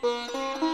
Música